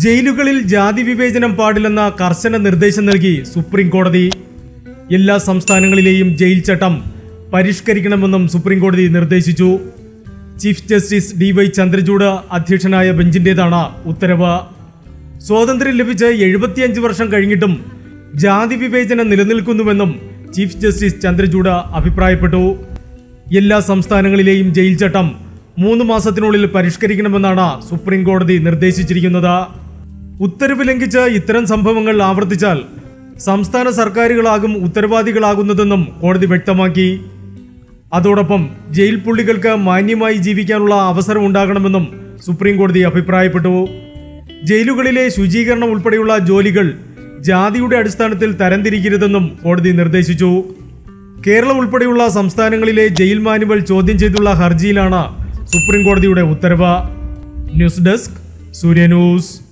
ജയിലുകളിൽ ജാതി വിവേചനം പാടില്ലെന്ന കർശന നിർദ്ദേശം നൽകി സുപ്രീം കോടതി. എല്ലാ സംസ്ഥാനങ്ങളിലെയും ജയിൽ ചട്ടം പരിഷ്കരിക്കണമെന്നും സുപ്രീം കോടതി നിർദ്ദേശിച്ചു. Chief justice D Y Chandrachud അധ്യക്ഷനായ ബെഞ്ചിന്റേതാണ് ഉത്തരവ്. സ്വാതന്ത്ര്യം ലഭിച്ച് എഴുപത്തിയഞ്ച് വർഷം കഴിഞ്ഞിട്ടും ജാതി വിവേചനം നിലനിൽക്കുന്നുവെന്നും ചീഫ് ജസ്റ്റിസ് ചന്ദ്രചൂഡ് അഭിപ്രായപ്പെട്ടു. എല്ലാ സംസ്ഥാനങ്ങളിലെയും ജയിൽ ചട്ടം മൂന്ന് മാസത്തിനുള്ളിൽ പരിഷ്കരിക്കണമെന്നാണ് സുപ്രീം കോടതി നിർദ്ദേശിച്ചിരിക്കുന്നത്. ഉത്തരവ് ലംഘിച്ച് ഇത്തരം സംഭവങ്ങൾ ആവർത്തിച്ചാൽ സംസ്ഥാന സർക്കാരുകളാകും ഉത്തരവാദികളാകുന്നതെന്നും കോടതി വ്യക്തമാക്കി. അതോടൊപ്പം ജയിൽ പുള്ളികൾക്ക് മാന്യമായി ജീവിക്കാനുള്ള അവസരം ഉണ്ടാകണമെന്നും സുപ്രീം കോടതി അഭിപ്രായപ്പെട്ടു. ജയിലുകളിലെ ശുചീകരണം ഉൾപ്പെടെയുള്ള ജോലികൾ ജാതിയുടെ അടിസ്ഥാനത്തിൽ തരംതിരിക്കരുതെന്നും കോടതി നിർദ്ദേശിച്ചു. കേരളം ഉൾപ്പെടെയുള്ള സംസ്ഥാനങ്ങളിലെ ജയിൽ മാനുവൽ ചോദ്യം ചെയ്തുള്ള ഹർജിയിലാണ് സുപ്രീം കോടതിയുടെ ഉത്തരവ്. News desk Surya news.